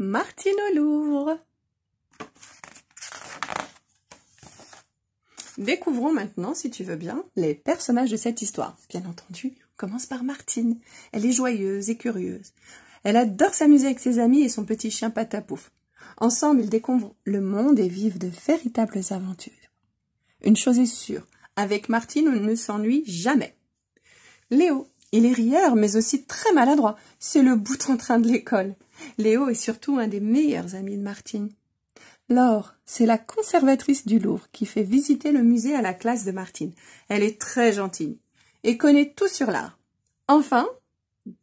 Martine au Louvre. Découvrons maintenant, si tu veux bien, les personnages de cette histoire. Bien entendu, on commence par Martine. Elle est joyeuse et curieuse. Elle adore s'amuser avec ses amis et son petit chien Patapouf. Ensemble, ils découvrent le monde et vivent de véritables aventures. Une chose est sûre, avec Martine, on ne s'ennuie jamais. Léo, il est rieur, mais aussi très maladroit. C'est le bout en train de l'école. Léo est surtout un des meilleurs amis de Martine. Laure, c'est la conservatrice du Louvre qui fait visiter le musée à la classe de Martine. Elle est très gentille et connaît tout sur l'art. Enfin,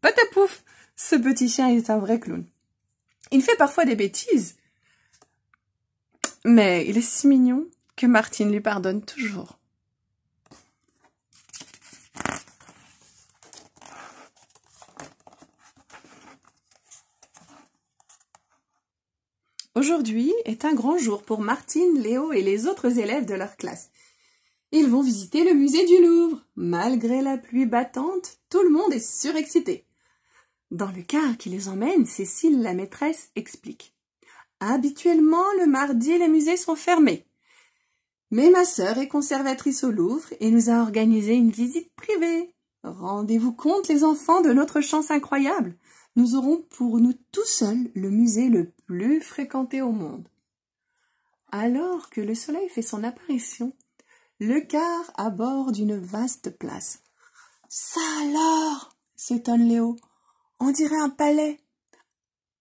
patapouf, ce petit chien est un vrai clown. Il fait parfois des bêtises, mais il est si mignon que Martine lui pardonne toujours. Aujourd'hui est un grand jour pour Martine, Léo et les autres élèves de leur classe. Ils vont visiter le musée du Louvre. Malgré la pluie battante, tout le monde est surexcité. Dans le car qui les emmène, Cécile, la maîtresse, explique. Habituellement, le mardi, les musées sont fermés. Mais ma sœur est conservatrice au Louvre et nous a organisé une visite privée. Rendez-vous compte, les enfants, de notre chance incroyable nous aurons pour nous tout seuls le musée le plus fréquenté au monde. Alors que le soleil fait son apparition, le car aborde une vaste place. Ça alors s'étonne Léo. On dirait un palais.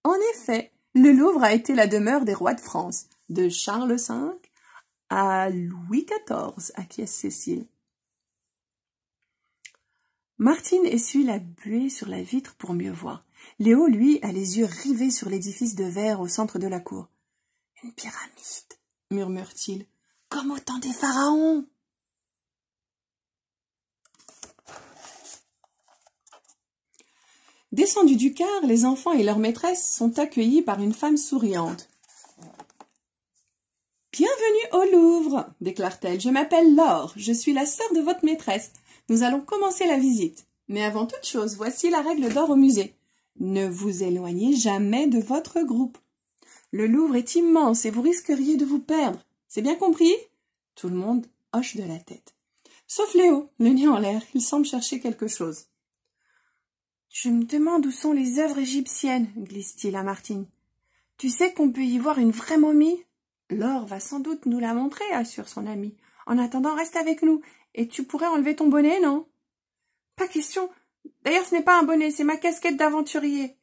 En effet, le Louvre a été la demeure des rois de France, de Charles V à Louis XIV, acquiesce Cécile. Martine essuie la buée sur la vitre pour mieux voir. Léo, lui, a les yeux rivés sur l'édifice de verre au centre de la cour. Une pyramide, murmure-t-il, comme au temps des pharaons. Descendus du car, les enfants et leur maîtresse sont accueillis par une femme souriante. Bienvenue au Louvre, déclare-t-elle. Je m'appelle Laure, je suis la sœur de votre maîtresse. Nous allons commencer la visite. Mais avant toute chose, voici la règle d'or au musée. Ne vous éloignez jamais de votre groupe. Le Louvre est immense et vous risqueriez de vous perdre. C'est bien compris? Tout le monde hoche de la tête. Sauf Léo, le nez en l'air, il semble chercher quelque chose. Je me demande où sont les œuvres égyptiennes, glisse-t-il à Martine. Tu sais qu'on peut y voir une vraie momie? Laure va sans doute nous la montrer, assure son ami. En attendant, reste avec nous et tu pourrais enlever ton bonnet, non? Pas question. D'ailleurs, ce n'est pas un bonnet, c'est ma casquette d'aventurier.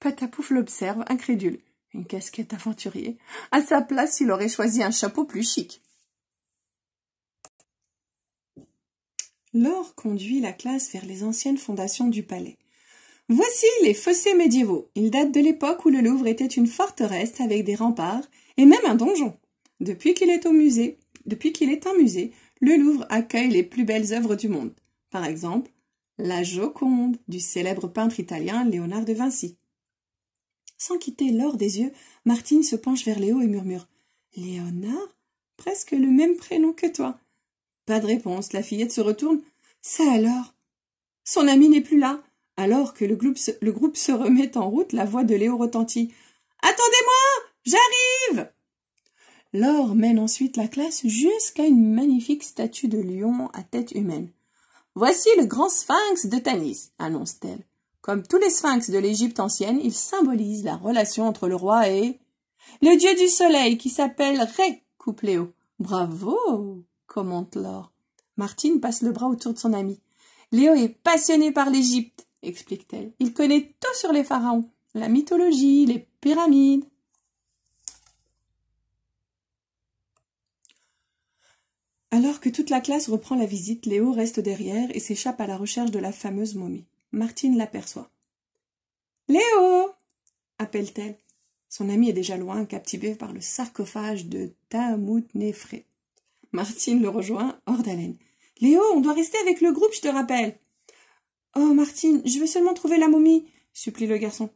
Patapouf l'observe, incrédule. Une casquette d'aventurier. À sa place, il aurait choisi un chapeau plus chic. Laure conduit la classe vers les anciennes fondations du palais. Voici les fossés médiévaux. Ils datent de l'époque où le Louvre était une forteresse avec des remparts et même un donjon. Depuis qu'il est au musée, depuis qu'il est un musée, le Louvre accueille les plus belles œuvres du monde. Par exemple, la Joconde du célèbre peintre italien Léonard de Vinci. Sans quitter l'or des yeux, Martine se penche vers Léo et murmure Léonard Presque le même prénom que toi. Pas de réponse. La fillette se retourne. Ça alors? Son ami n'est plus là. Alors que le groupe, se, le groupe se remet en route, la voix de Léo retentit. Attendez-moi J'arrive Laure mène ensuite la classe jusqu'à une magnifique statue de lion à tête humaine. Voici le grand sphinx de Tanis, annonce-t-elle. Comme tous les sphinx de l'Égypte ancienne, il symbolise la relation entre le roi et le dieu du soleil qui s'appelle Ré, coupe Léo. Bravo, commente Laure. Martine passe le bras autour de son ami. Léo est passionné par l'Égypte, explique-t-elle. Il connaît tout sur les pharaons, la mythologie, les pyramides. Alors que toute la classe reprend la visite, Léo reste derrière et s'échappe à la recherche de la fameuse momie. Martine l'aperçoit. Léo appelle-t-elle. Son ami est déjà loin, captivé par le sarcophage de Tamout-Nefret. Martine le rejoint, hors d'haleine. Léo, on doit rester avec le groupe, je te rappelle. Oh, Martine, je veux seulement trouver la momie, supplie le garçon.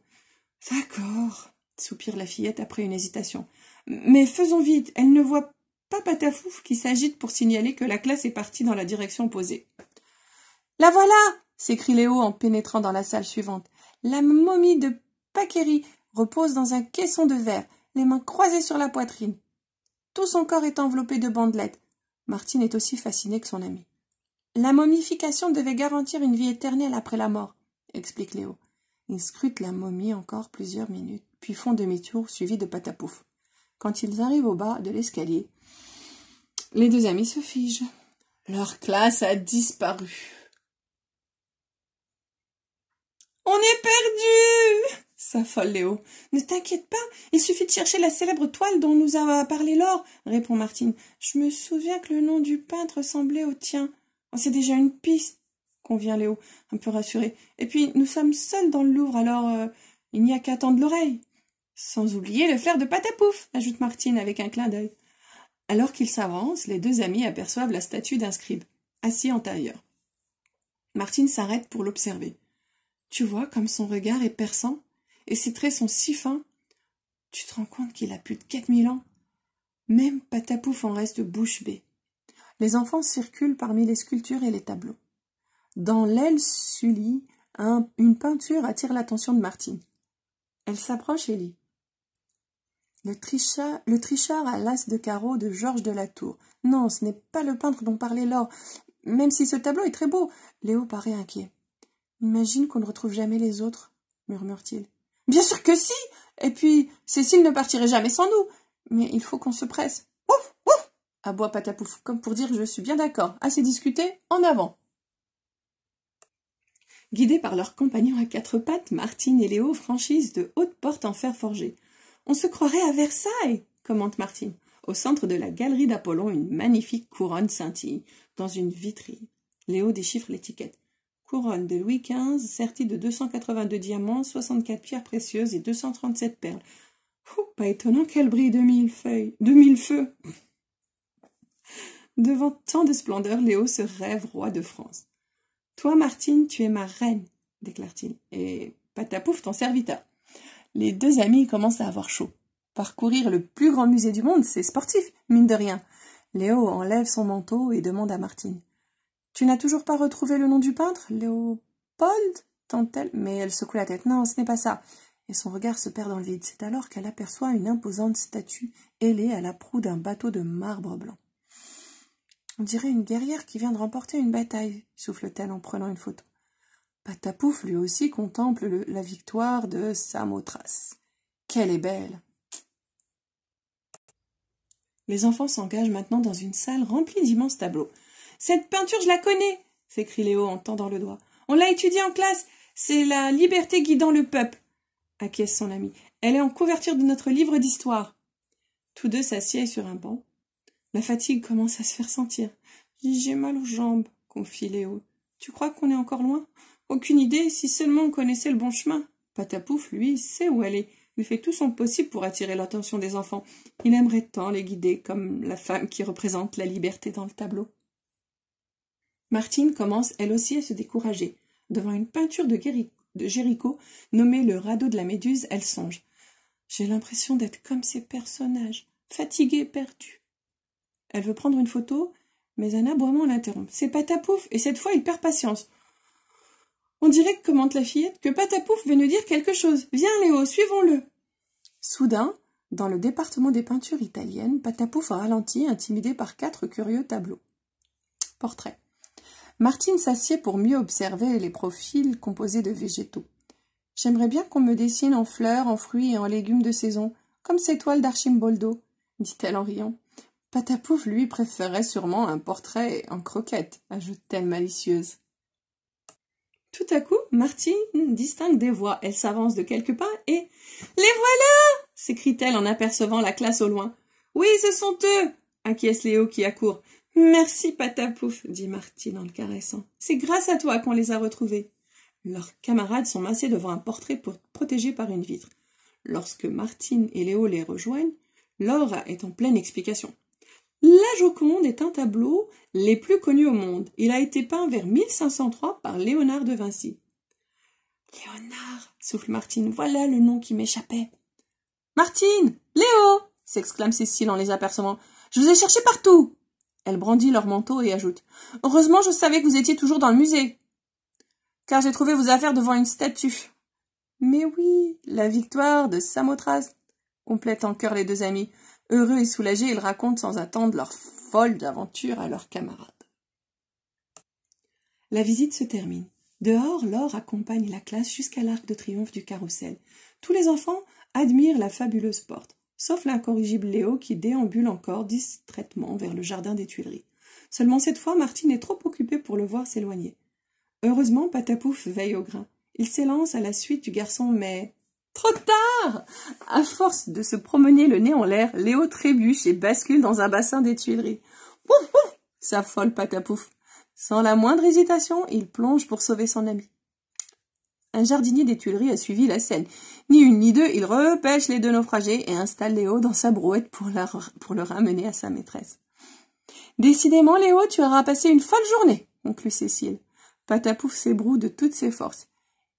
D'accord, soupire la fillette après une hésitation. Mais faisons vite, elle ne voit pas Patafouf qui s'agite pour signaler que la classe est partie dans la direction opposée. La voilà s'écrie Léo en pénétrant dans la salle suivante. La momie de Paquery. repose dans un caisson de verre, les mains croisées sur la poitrine. Tout son corps est enveloppé de bandelettes. Martine est aussi fascinée que son amie. La momification devait garantir une vie éternelle après la mort, explique Léo. Ils scrutent la momie encore plusieurs minutes, puis font demi-tour, suivis de Patapouf. Quand ils arrivent au bas de l'escalier, les deux amis se figent. Leur classe a disparu. On est perdu s'affole Léo. Ne t'inquiète pas, il suffit de chercher la célèbre toile dont nous a parlé Laure, répond Martine. Je me souviens que le nom du peintre ressemblait au tien. Oh, c'est déjà une piste, convient Léo, un peu rassuré. Et puis, nous sommes seuls dans le Louvre, alors euh, il n'y a qu'à tendre l'oreille. Sans oublier le flair de patapouf, ajoute Martine avec un clin d'œil. Alors qu'ils s'avancent, les deux amis aperçoivent la statue d'un scribe, assis en tailleur. Martine s'arrête pour l'observer. Tu vois comme son regard est perçant, et ses traits sont si fins. Tu te rends compte qu'il a plus de quatre mille ans Même Patapouf en reste bouche bée. Les enfants circulent parmi les sculptures et les tableaux. Dans l'aile Sully, une peinture attire l'attention de Martine. Elle s'approche et lit. Le trichard, à l'as de carreau de Georges de la Tour. Non, ce n'est pas le peintre dont parlait Laure, même si ce tableau est très beau. Léo paraît inquiet. Imagine qu'on ne retrouve jamais les autres, murmure-t-il. Bien sûr que si. Et puis, Cécile ne partirait jamais sans nous. Mais il faut qu'on se presse. Ouf, ouf aboie Patapouf, comme pour dire je suis bien d'accord. Assez discuté, en avant. Guidés par leurs compagnons à quatre pattes, Martine et Léo franchissent de hautes portes en fer forgé. On se croirait à Versailles, commente Martine. Au centre de la galerie d'Apollon, une magnifique couronne scintille, dans une vitrine. Léo déchiffre l'étiquette. Couronne de Louis XV, sertie de 282 diamants, 64 pierres précieuses et 237 perles. pas étonnant qu'elle brille de mille feuilles, de mille feux. Devant tant de splendeur, Léo se rêve roi de France. Toi, Martine, tu es ma reine, déclare-t-il, et patapouf ton serviteur. Les deux amis commencent à avoir chaud. Parcourir le plus grand musée du monde, c'est sportif, mine de rien. Léo enlève son manteau et demande à Martine. Tu n'as toujours pas retrouvé le nom du peintre Léopold? tente-t-elle, mais elle secoue la tête. Non, ce n'est pas ça. Et son regard se perd dans le vide. C'est alors qu'elle aperçoit une imposante statue ailée à la proue d'un bateau de marbre blanc. On dirait une guerrière qui vient de remporter une bataille, souffle-t-elle en prenant une photo. Patapouf lui aussi contemple la victoire de Samothrace. Qu'elle est belle Les enfants s'engagent maintenant dans une salle remplie d'immenses tableaux. Cette peinture, je la connais s'écrie Léo en tendant le doigt. On l'a étudiée en classe. C'est la liberté guidant le peuple, acquiesce son ami. Elle est en couverture de notre livre d'histoire. Tous deux s'assiedent sur un banc. La fatigue commence à se faire sentir. J'ai mal aux jambes, confie Léo. Tu crois qu'on est encore loin? Aucune idée, si seulement on connaissait le bon chemin. Patapouf, lui, sait où aller. Il fait tout son possible pour attirer l'attention des enfants. Il aimerait tant les guider comme la femme qui représente la liberté dans le tableau. Martine commence elle aussi à se décourager. Devant une peinture de, Géricault nommée le radeau de la Méduse, elle songe. J'ai l'impression d'être comme ces personnages, fatigués, perdus. Elle veut prendre une photo, mais un aboiement l'interrompt. C'est Patapouf, et cette fois il perd patience. On dirait, que commente la fillette, que Patapouf veut nous dire quelque chose. Viens, Léo, suivons-le. Soudain, dans le département des peintures italiennes, Patapouf ralentit, intimidé par quatre curieux tableaux. Portrait. Martine s'assied pour mieux observer les profils composés de végétaux. J'aimerais bien qu'on me dessine en fleurs, en fruits et en légumes de saison, comme ces toiles d'Archimboldo, dit-elle en riant. Patapouf, lui, préférait sûrement un portrait en croquette, ajoute-t-elle malicieuse. Tout à coup, Martine distingue des voix. Elle s'avance de quelques pas et Les voilà s'écrie-t-elle en apercevant la classe au loin. Oui, ce sont eux acquiesce Léo qui accourt. Merci, Patapouf, dit Martine en le caressant. C'est grâce à toi qu'on les a retrouvés. Leurs camarades sont massés devant un portrait protégé par une vitre. Lorsque Martine et Léo les rejoignent, Laura est en pleine explication. La Joconde est un tableau les plus connus au monde. Il a été peint vers 1503 par Léonard de Vinci. Léonard, souffle Martine, voilà le nom qui m'échappait. Martine Léo s'exclame Cécile en les apercevant. Je vous ai cherché partout. Elle brandit leur manteau et ajoute Heureusement, je savais que vous étiez toujours dans le musée. Car j'ai trouvé vos affaires devant une statue. Mais oui, la victoire de Samothrace complètent en chœur les deux amis. Heureux et soulagés, ils racontent sans attendre leur folle aventure à leurs camarades. La visite se termine. Dehors, Laure accompagne la classe jusqu'à l'arc de triomphe du carrousel. Tous les enfants admirent la fabuleuse porte, sauf l'incorrigible Léo qui déambule encore distraitement vers le jardin des Tuileries. Seulement cette fois, Martine est trop occupée pour le voir s'éloigner. Heureusement, Patapouf veille au grain. Il s'élance à la suite du garçon, mais Trop tard À force de se promener le nez en l'air, Léo trébuche et bascule dans un bassin des Tuileries. Pouf pouf s'affole Patapouf. Sans la moindre hésitation, il plonge pour sauver son ami. Un jardinier des Tuileries a suivi la scène. Ni une ni deux, il repêche les deux naufragés et installe Léo dans sa brouette pour, le ramener à sa maîtresse. Décidément, Léo, tu auras passé une folle journée, conclut Cécile. Patapouf s'ébroue de toutes ses forces.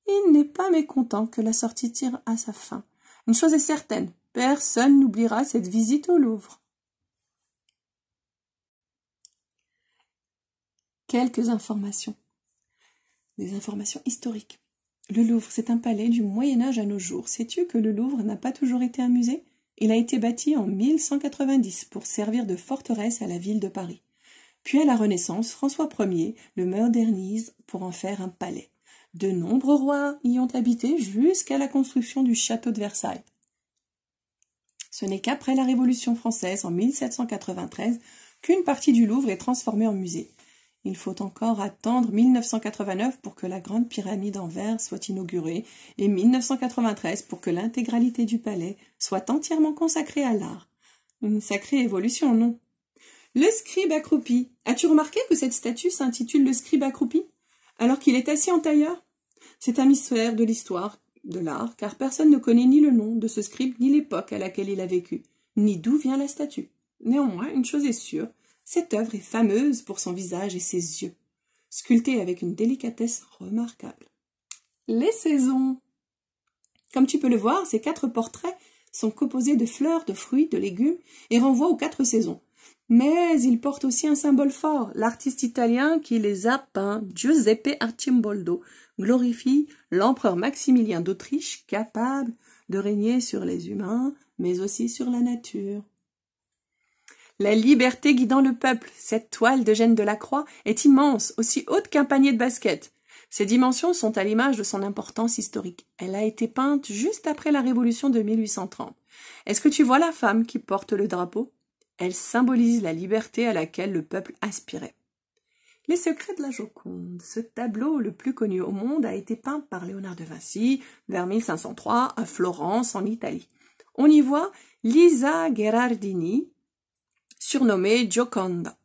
Il n'est pas mécontent que la sortie tire à sa fin. Une chose est certaine, personne n'oubliera cette visite au Louvre. Quelques informations. Des informations historiques. Le Louvre, c'est un palais du Moyen Âge à nos jours. Sais-tu que le Louvre n'a pas toujours été un musée? Il a été bâti en 1190 pour servir de forteresse à la ville de Paris. Puis à la Renaissance, François Ier le modernise pour en faire un palais. De nombreux rois y ont habité jusqu'à la construction du château de Versailles. Ce n'est qu'après la Révolution française en 1793 qu'une partie du Louvre est transformée en musée. Il faut encore attendre 1989 pour que la grande pyramide en verre soit inaugurée et 1993 pour que l'intégralité du palais soit entièrement consacrée à l'art. Une sacrée évolution, non? Le scribe accroupi. As-tu remarqué que cette statue s'intitule le scribe accroupi? Alors qu'il est assis en tailleur C'est un mystère de l'histoire de l'art, car personne ne connaît ni le nom de ce scribe ni l'époque à laquelle il a vécu, ni d'où vient la statue. Néanmoins, une chose est sûre, cette œuvre est fameuse pour son visage et ses yeux, sculptés avec une délicatesse remarquable. Les saisons. Comme tu peux le voir, ces quatre portraits sont composés de fleurs, de fruits, de légumes et renvoient aux quatre saisons. Mais ils portent aussi un symbole fort. L'artiste italien qui les a peints, Giuseppe Arcimboldo, glorifie l'empereur Maximilien d'Autriche capable de régner sur les humains, mais aussi sur la nature. La liberté guidant le peuple, cette toile d'Eugène Delacroix est immense, aussi haute qu'un panier de basket. Ses dimensions sont à l'image de son importance historique. Elle a été peinte juste après la Révolution de 1830. Est-ce que tu vois la femme qui porte le drapeau? Elle symbolise la liberté à laquelle le peuple aspirait. Les secrets de la Joconde. Ce tableau, le plus connu au monde, a été peint par Léonard de Vinci vers 1503 à Florence, en Italie. On y voit Lisa Gherardini, surnommée Gioconda.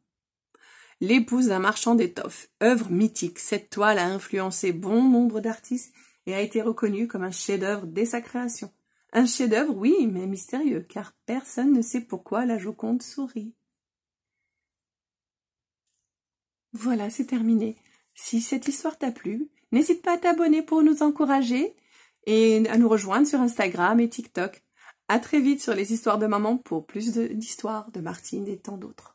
L'épouse d'un marchand d'étoffes, œuvre mythique, cette toile a influencé bon nombre d'artistes et a été reconnue comme un chef-d'œuvre dès sa création. Un chef-d'œuvre, oui, mais mystérieux, car personne ne sait pourquoi la Joconde sourit. Voilà, c'est terminé. Si cette histoire t'a plu, n'hésite pas à t'abonner pour nous encourager et à nous rejoindre sur Instagram et TikTok. À très vite sur les histoires de maman pour plus d'histoires de, de Martine et tant d'autres.